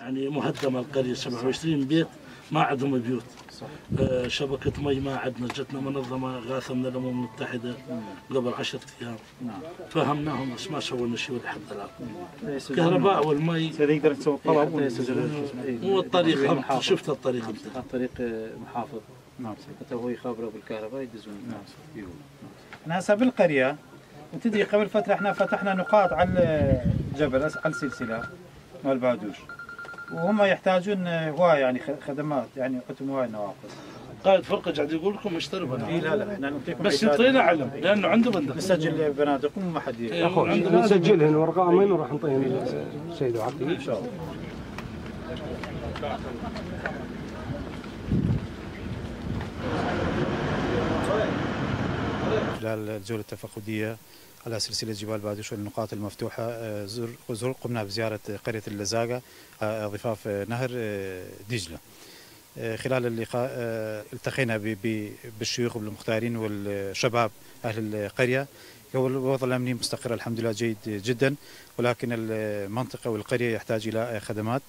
يعني مهدمة القرية 27 بيت ما عندهم بيوت. صح. آه، شبكة مي ما عندنا جتنا منظمة غاثه من الأمم المتحدة قبل 10 أيام. نعم. فهمناهم بس ما سووا شيء لحد الان يسجلون- الكهرباء والمي. هذا يقدر يسوي طلب إيه، شو اسمه، إيه. هو الطريق محافظ. شفت الطريق نعم، أنت. عن طريق آه، محافظ. نعم. حتى هو يخابره بالكهرباء يدزون. نعم. إحنا هسه بالقريه وتدري قبل فترة إحنا فتحنا نقاط على الجبل على السلسله مال بادوش. وهم يحتاجون هواي يعني خ- خدمات يعني عندهم هواي نواقص. قائد فرقة قاعد يقول لكم اشتروا اي بنادق لا لا إحنا نعطيكم بس. يعطينا علم لأنه عنده بندق. نسجل بنادقكم وما حد إيه. نسجلهن وارقامهن وراح نعطيهن السيد عقيل إن شاء الله. خلال الجولة التفقدية على سلسلة جبال بادوش والنقاط المفتوحة. آه، زر قمنا بزيارة قرية اللزاقة آه، ضفاف آه، نهر دجلة. خلال اللقاء التقينا بالشيوخ والمختارين والشباب أهل القرية. الوضع الأمني مستقر الحمد لله جيد جدا ولكن المنطقة والقرية يحتاج إلى خدمات.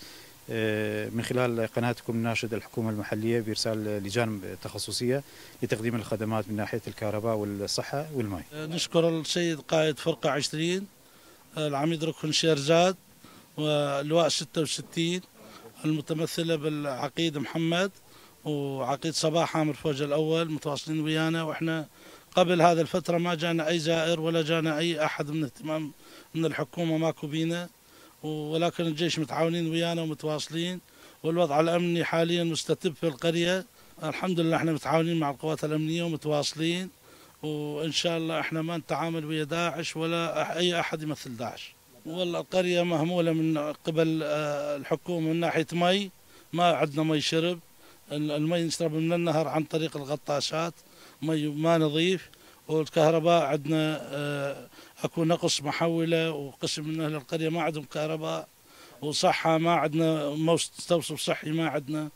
من خلال قناتكم ناشد الحكومة المحلية بإرسال لجان تخصصية لتقديم الخدمات من ناحية الكهرباء والصحة والماء. نشكر السيد قائد فرقة 20 العميد ركن شيرزاد واللواء 66 المتمثلة بالعقيد محمد وعقيد صباح عامر فوج الأول متواصلين ويانا وإحنا قبل هذا الفترة ما جانا أي زائر ولا جانا أي أحد من اهتمام من الحكومة ماكو بينا. ولكن الجيش متعاونين ويانا ومتواصلين والوضع الأمني حاليا مستتب في القرية. الحمد لله إحنا متعاونين مع القوات الأمنية ومتواصلين وإن شاء الله إحنا ما نتعامل ويا داعش ولا أي أحد يمثل داعش. والله القرية مهمولة من قبل آه، الحكومة من ناحية مي ما عندنا مي شرب. ال- المي نشرب من النهر عن طريق الغطاسات مي ما نظيف. والكهرباء عندنا آه، أكو نقص محوله وقسم من أهل القرية ما عندهم كهرباء وصحة ما عندنا مستوصف صحي ما عندنا.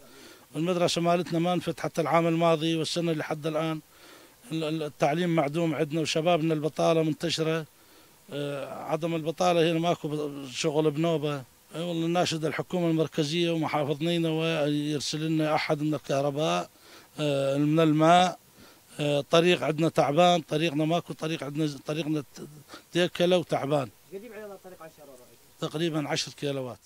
المدرسة مالتنا ما انفتحت العام الماضي والسنة اللي حد الآن. ال- ال- التعليم معدوم عندنا وشبابنا البطالة منتشرة. آه، عدم البطالة هنا ماكو شغل بنوبة. آه، والله ناشد الحكومة المركزية ومحافظنينا ويرسل لنا أحد من الكهرباء آه، من الماء. طريق عندنا تعبان طريقنا ماكو طريق عندنا طريقنا ديكلة وتعبان. تقريبا 10 كيلوات.